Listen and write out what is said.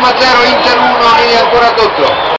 1-0 Inter 1 e ancora tutto.